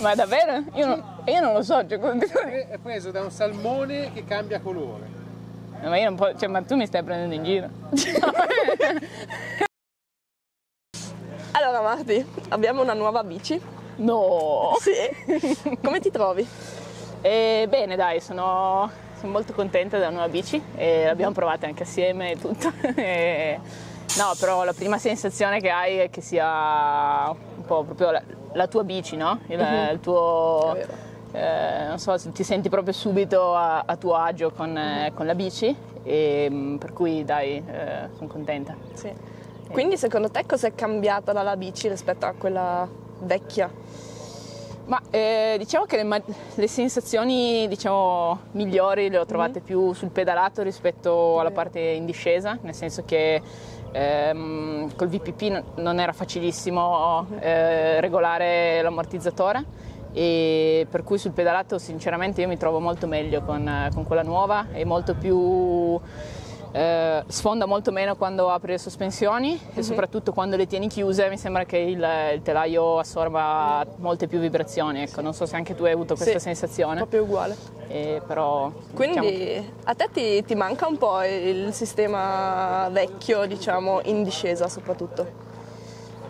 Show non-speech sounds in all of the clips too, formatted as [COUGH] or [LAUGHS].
Ma davvero? Io, non, io non lo so. Cioè, È [LAUGHS] è preso da un salmone che cambia colore. ma, io non po- cioè, ma tu mi stai prendendo in giro. [LAUGHS] Allora Marti, abbiamo una nuova bici. No! Sì. Come ti trovi? E bene, dai, sono, sono molto contenta della nuova bici e l'abbiamo provata anche assieme e tutto. [LAUGHS] E- no, però la prima sensazione che hai è che sia un po' proprio la, la tua bici, no? Il, il tuo. È eh, non so, ti senti proprio subito a, a tuo agio con, eh, con la bici e mm, per cui dai, eh, sono contenta. Sì. Quindi secondo te cos'è cambiata dalla bici rispetto a quella vecchia? Ma eh, diciamo che le, le sensazioni diciamo, migliori le ho trovate più sul pedalato rispetto alla parte in discesa, nel senso che ehm, col VPP non era facilissimo eh, regolare l'ammortizzatore e per cui sul pedalato sinceramente io mi trovo molto meglio con, con quella nuova, è molto più eh, sfonda molto meno quando apri le sospensioni e soprattutto quando le tieni chiuse mi sembra che il, il telaio assorba molte più vibrazioni. Ecco, non so se anche tu hai avuto questa Sì, sensazione, Proprio uguale. eh, però Quindi diciamo- a te ti, ti manca un po' il sistema vecchio, diciamo, in discesa soprattutto?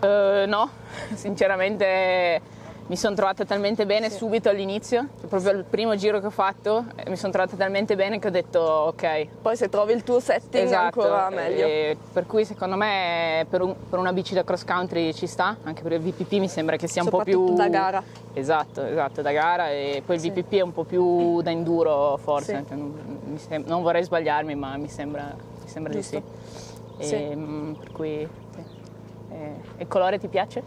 Eh, no, [LAUGHS] sinceramente mi sono trovata talmente bene subito all'inizio, proprio il primo giro che ho fatto, eh, mi sono trovata talmente bene che ho detto ok, Poi se trovi il tuo setting Esatto, ancora meglio. e per cui secondo me per, un- per una bici da cross country ci sta, anche per il VPP mi sembra che sia un po' più... da gara. Esatto, esatto, da gara e poi il VPP è un po' più da enduro forse, Sì. Non, sem- non vorrei sbagliarmi ma mi sembra, mi sembra di sì. E, Sì. mm, Per cui... sì. E, e il colore ti piace?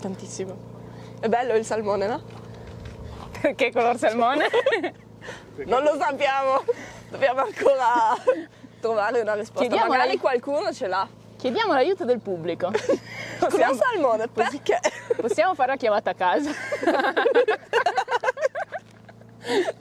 Tantissimo. È bello il salmone, no? Perché color salmone? [LAUGHS] Non lo sappiamo. Dobbiamo ancora trovare una risposta. Chiediamo Magari qualcuno ce l'ha. Chiediamo l'aiuto del pubblico. [LAUGHS] Color salmone, perché? Possiamo fare la chiamata a casa? [LAUGHS]